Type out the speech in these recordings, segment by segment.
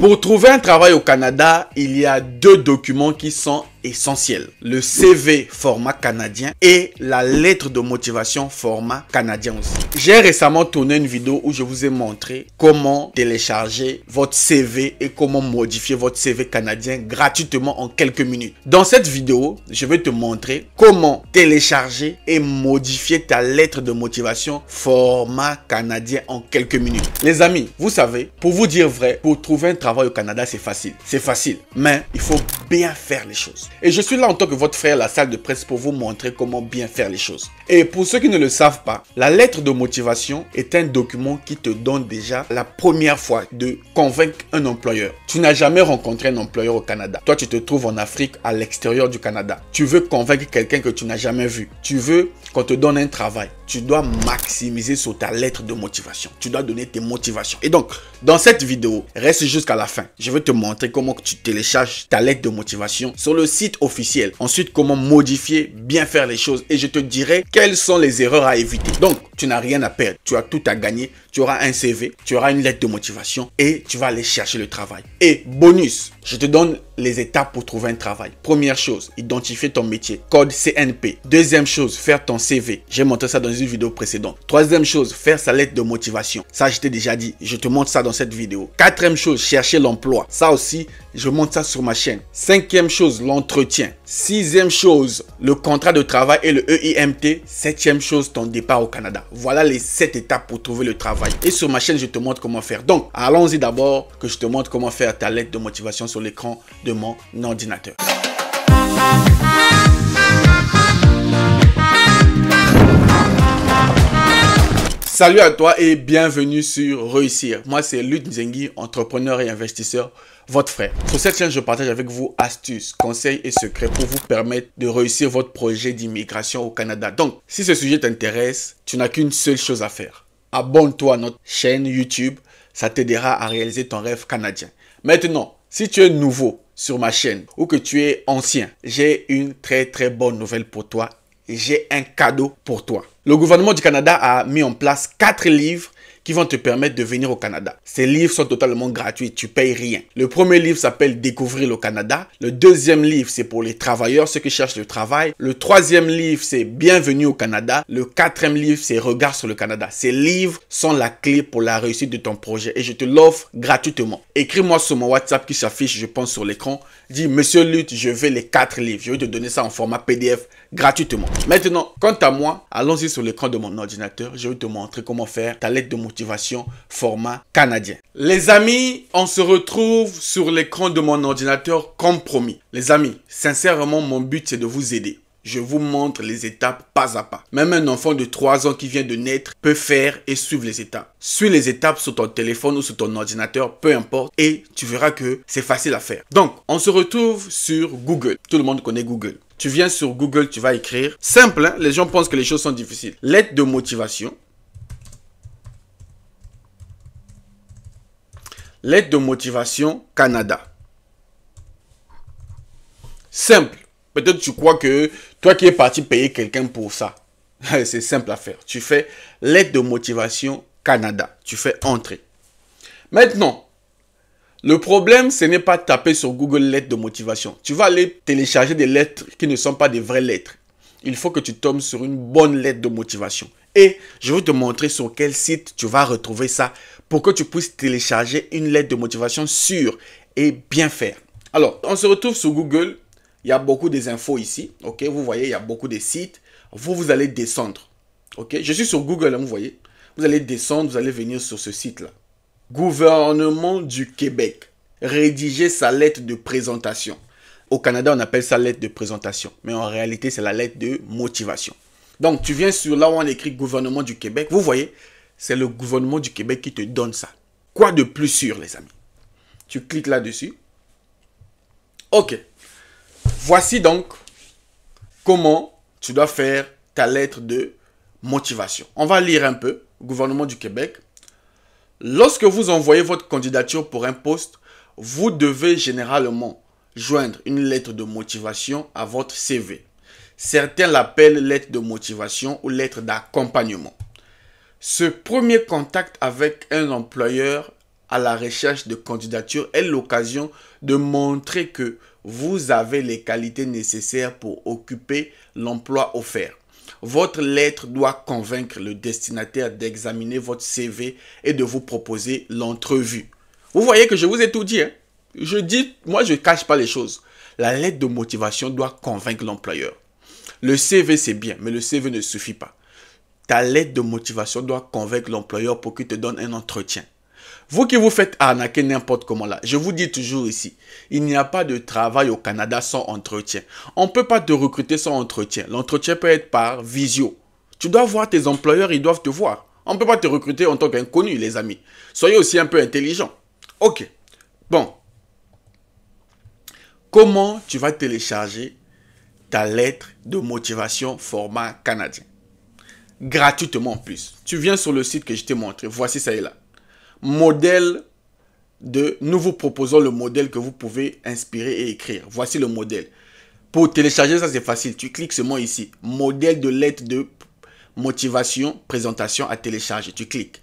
Pour trouver un travail au Canada, il y a deux documents qui sont essentiels. Le CV format canadien et la lettre de motivation format canadien aussi. J'ai récemment tourné une vidéo où je vous ai montré comment télécharger votre CV et comment modifier votre CV canadien gratuitement en quelques minutes. Dans cette vidéo, je vais te montrer comment télécharger et modifier ta lettre de motivation format canadien en quelques minutes. Les amis, vous savez, pour vous dire vrai, pour trouver un travail au Canada, c'est facile. C'est facile, mais il faut bien faire les choses. Et je suis là en tant que votre frère à la salle de presse pour vous montrer comment bien faire les choses. Et pour ceux qui ne le savent pas, la lettre de motivation est un document qui te donne déjà la première fois de convaincre un employeur. Tu n'as jamais rencontré un employeur au Canada. Toi, tu te trouves en Afrique, à l'extérieur du Canada. Tu veux convaincre quelqu'un que tu n'as jamais vu. Tu veux qu'on te donne un travail. Tu dois maximiser sur ta lettre de motivation. Tu dois donner tes motivations. Et donc, dans cette vidéo, reste jusqu'à la fin. Je vais te montrer comment tu télécharges ta lettre de motivation sur le site officiel. Ensuite, comment modifier, bien faire les choses. Et je te dirai quelles sont les erreurs à éviter? Donc, tu n'as rien à perdre. Tu as tout à gagner. Tu auras un CV, tu auras une lettre de motivation et tu vas aller chercher le travail. Et bonus, je te donne les étapes pour trouver un travail. Première chose, identifier ton métier. Code CNP. Deuxième chose, faire ton CV. J'ai montré ça dans une vidéo précédente. Troisième chose, faire sa lettre de motivation. Ça, je t'ai déjà dit. Je te montre ça dans cette vidéo. Quatrième chose, chercher l'emploi. Ça aussi, je montre ça sur ma chaîne. Cinquième chose, l'entretien. Sixième chose, le contrat de travail et le EIMT. Septième chose, ton départ au Canada. Voilà les sept étapes pour trouver le travail. Et sur ma chaîne, je te montre comment faire. Donc, allons-y d'abord que je te montre comment faire ta lettre de motivation sur l'écran de mon ordinateur. Salut à toi et bienvenue sur Réussir. Moi, c'est Luc Nzengi, entrepreneur et investisseur, votre frère. Sur cette chaîne, je partage avec vous astuces, conseils et secrets pour vous permettre de réussir votre projet d'immigration au Canada. Donc, si ce sujet t'intéresse, tu n'as qu'une seule chose à faire. Abonne-toi à notre chaîne YouTube, ça t'aidera à réaliser ton rêve canadien. Maintenant, si tu es nouveau sur ma chaîne ou que tu es ancien, j'ai une très très bonne nouvelle pour toi. J'ai un cadeau pour toi. Le gouvernement du Canada a mis en place quatre livres qui vont te permettre de venir au Canada. Ces livres sont totalement gratuits, tu payes rien. Le premier livre s'appelle Découvrir le Canada. Le deuxième livre, c'est pour les travailleurs, ceux qui cherchent le travail. Le troisième livre, c'est Bienvenue au Canada. Le quatrième livre, c'est Regard sur le Canada. Ces livres sont la clé pour la réussite de ton projet et je te l'offre gratuitement. Écris-moi sur mon WhatsApp qui s'affiche, je pense, sur l'écran. Dis, Monsieur Lutte, je veux les quatre livres. Je vais te donner ça en format PDF gratuitement. Maintenant, quant à moi, allons-y sur l'écran de mon ordinateur. Je vais te montrer comment faire ta lettre de motivation format canadien. Les amis, on se retrouve sur l'écran de mon ordinateur comme promis. Les amis, sincèrement, mon but c'est de vous aider. Je vous montre les étapes pas à pas. Même un enfant de 3 ans qui vient de naître peut faire et suivre les étapes. Suis les étapes sur ton téléphone ou sur ton ordinateur, peu importe, et tu verras que c'est facile à faire. Donc, on se retrouve sur Google. Tout le monde connaît Google. Tu viens sur Google, tu vas écrire. Simple, hein? les gens pensent que les choses sont difficiles. Lettre de motivation. Lettre de motivation Canada. Simple. Peut-être tu crois que toi qui es parti payer quelqu'un pour ça. C'est simple à faire. Tu fais lettre de motivation Canada. Tu fais entrer. Maintenant, le problème, ce n'est pas taper sur Google lettre de motivation. Tu vas aller télécharger des lettres qui ne sont pas des vraies lettres. Il faut que tu tombes sur une bonne lettre de motivation. Et je vais te montrer sur quel site tu vas retrouver ça pour que tu puisses télécharger une lettre de motivation sûre et bien faire. Alors, on se retrouve sur Google il y a beaucoup des infos ici. Ok, vous voyez, il y a beaucoup de sites. Vous, vous allez descendre. Ok, je suis sur Google, hein, vous voyez. Vous allez descendre, vous allez venir sur ce site-là. Gouvernement du Québec. Rédiger sa lettre de présentation. Au Canada, on appelle ça lettre de présentation. Mais en réalité, c'est la lettre de motivation. Donc, tu viens sur là où on écrit gouvernement du Québec. Vous voyez, c'est le gouvernement du Québec qui te donne ça. Quoi de plus sûr, les amis? Tu cliques là-dessus. Ok. Voici donc comment tu dois faire ta lettre de motivation. On va lire un peu. Gouvernement du Québec. Lorsque vous envoyez votre candidature pour un poste, vous devez généralement joindre une lettre de motivation à votre CV. Certains l'appellent lettre de motivation ou lettre d'accompagnement. Ce premier contact avec un employeur à la recherche de candidature est l'occasion de montrer que vous avez les qualités nécessaires pour occuper l'emploi offert. Votre lettre doit convaincre le destinataire d'examiner votre CV et de vous proposer l'entrevue. Vous voyez que je vous ai tout dit. Hein? Je dis, moi je ne cache pas les choses. La lettre de motivation doit convaincre l'employeur. Le CV c'est bien, mais le CV ne suffit pas. Ta lettre de motivation doit convaincre l'employeur pour qu'il te donne un entretien. Vous qui vous faites arnaquer n'importe comment là, je vous dis toujours ici, il n'y a pas de travail au Canada sans entretien. On ne peut pas te recruter sans entretien. L'entretien peut être par visio. Tu dois voir tes employeurs, ils doivent te voir. On ne peut pas te recruter en tant qu'inconnu, les amis. Soyez aussi un peu intelligent. Ok. Bon. Comment tu vas télécharger ta lettre de motivation format canadien? Gratuitement en plus. Tu viens sur le site que je t'ai montré. Voici ça est là modèle de... Nous vous proposons le modèle que vous pouvez inspirer et écrire. Voici le modèle. Pour télécharger ça, c'est facile. Tu cliques seulement ici. Modèle de lettre de motivation, présentation à télécharger. Tu cliques.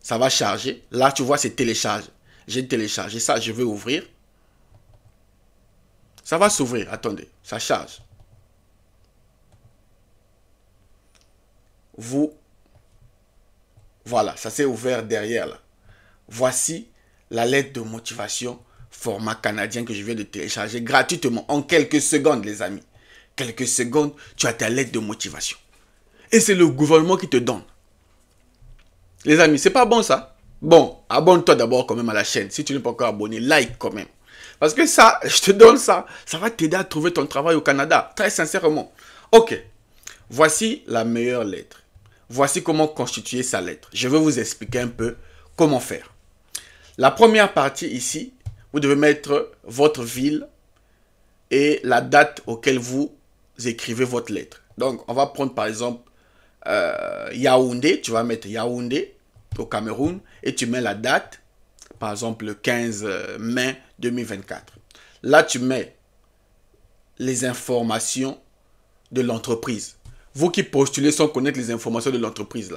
Ça va charger. Là, tu vois, c'est télécharge. J'ai téléchargé ça. Je vais ouvrir. Ça va s'ouvrir. Attendez. Ça charge. Vous voilà, ça s'est ouvert derrière là. Voici la lettre de motivation format canadien que je viens de télécharger gratuitement en quelques secondes, les amis. Quelques secondes, tu as ta lettre de motivation. Et c'est le gouvernement qui te donne. Les amis, c'est pas bon ça. Bon, abonne-toi d'abord quand même à la chaîne. Si tu n'es pas encore abonné, like quand même. Parce que ça, je te donne ça. Ça va t'aider à trouver ton travail au Canada. Très sincèrement. Ok. Voici la meilleure lettre. Voici comment constituer sa lettre. Je vais vous expliquer un peu comment faire. La première partie ici, vous devez mettre votre ville et la date auquel vous écrivez votre lettre. Donc, on va prendre par exemple euh, Yaoundé. Tu vas mettre Yaoundé au Cameroun et tu mets la date, par exemple le 15 mai 2024. Là, tu mets les informations de l'entreprise. Vous qui postulez sans connaître les informations de l'entreprise,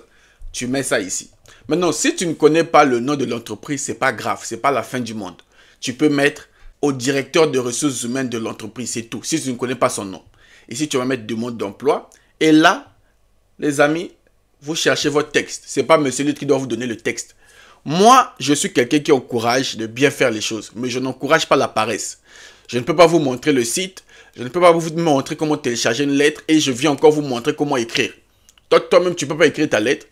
tu mets ça ici. Maintenant, si tu ne connais pas le nom de l'entreprise, c'est pas grave, c'est pas la fin du monde. Tu peux mettre au directeur de ressources humaines de l'entreprise, c'est tout. Si tu ne connais pas son nom. Ici, tu vas mettre demande d'emploi. Et là, les amis, vous cherchez votre texte. C'est pas monsieur qui doit vous donner le texte. Moi, je suis quelqu'un qui encourage de bien faire les choses, mais je n'encourage pas la paresse. Je ne peux pas vous montrer le site, je ne peux pas vous montrer comment télécharger une lettre et je viens encore vous montrer comment écrire. Toi, toi-même, tu ne peux pas écrire ta lettre.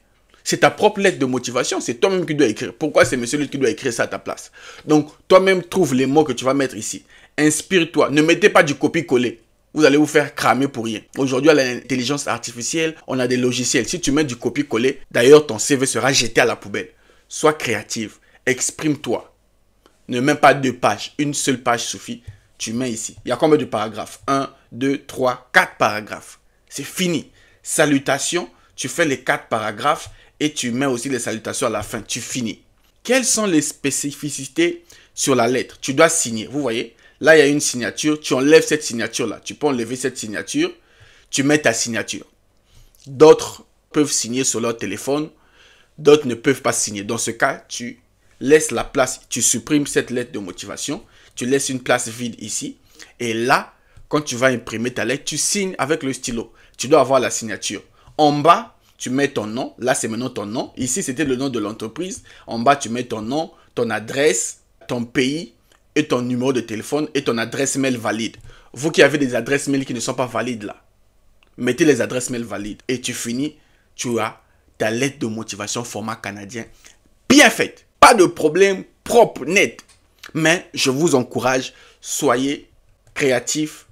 C'est ta propre lettre de motivation. C'est toi-même qui dois écrire. Pourquoi c'est monsieur qui doit écrire ça à ta place? Donc, toi-même, trouve les mots que tu vas mettre ici. Inspire-toi. Ne mettez pas du copier-coller. Vous allez vous faire cramer pour rien. Aujourd'hui, à l'intelligence artificielle, on a des logiciels. Si tu mets du copier-coller, d'ailleurs, ton CV sera jeté à la poubelle. Sois créative. Exprime-toi. Ne mets pas deux pages. Une seule page suffit tu mets ici. Il y a combien de paragraphes? 1, 2, 3, 4 paragraphes. C'est fini. Salutations, tu fais les 4 paragraphes et tu mets aussi les salutations à la fin. Tu finis. Quelles sont les spécificités sur la lettre? Tu dois signer. Vous voyez? Là, il y a une signature. Tu enlèves cette signature-là. Tu peux enlever cette signature. Tu mets ta signature. D'autres peuvent signer sur leur téléphone. D'autres ne peuvent pas signer. Dans ce cas, tu laisses la place. Tu supprimes cette lettre de motivation tu laisses une place vide ici. Et là, quand tu vas imprimer ta lettre, tu signes avec le stylo. Tu dois avoir la signature. En bas, tu mets ton nom. Là, c'est maintenant ton nom. Ici, c'était le nom de l'entreprise. En bas, tu mets ton nom, ton adresse, ton pays et ton numéro de téléphone et ton adresse mail valide. Vous qui avez des adresses mail qui ne sont pas valides là, mettez les adresses mail valides et tu finis. Tu as ta lettre de motivation format canadien bien faite. Pas de problème, propre, net. Mais je vous encourage, soyez créatifs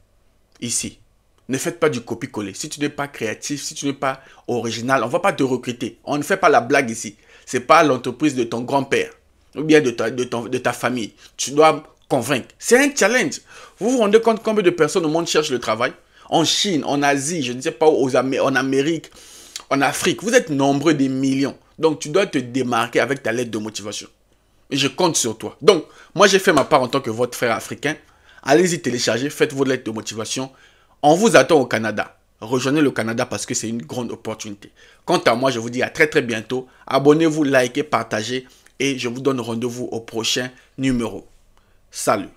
ici. Ne faites pas du copier-coller. Si tu n'es pas créatif, si tu n'es pas original, on ne va pas te recruter. On ne fait pas la blague ici. Ce n'est pas l'entreprise de ton grand-père ou bien de ta, famille. Tu dois convaincre. C'est un challenge. Vous vous rendez compte combien de personnes au monde cherchent le travail? En Chine, en Asie, je ne sais pas, en Amérique, en Afrique. Vous êtes nombreux des millions. Donc tu dois te démarquer avec ta lettre de motivation. Et je compte sur toi. Donc, moi, j'ai fait ma part en tant que votre frère africain. Allez-y télécharger, faites vos lettres de motivation. On vous attend au Canada. Rejoignez le Canada parce que c'est une grande opportunité. Quant à moi, je vous dis à très très bientôt. Abonnez-vous, likez, partagez et je vous donne rendez-vous au prochain numéro. Salut